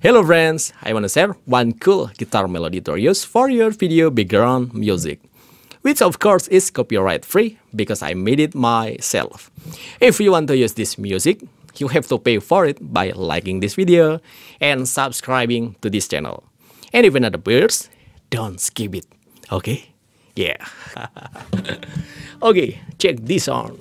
Hello friends, I want to share one cool guitar melody to use for your video background music. Which of course is copyright free because I made it myself. If you want to use this music, you have to pay for it by liking this video and subscribing to this channel. And if another birds, don't skip it, okay? Yeah. okay, check this out.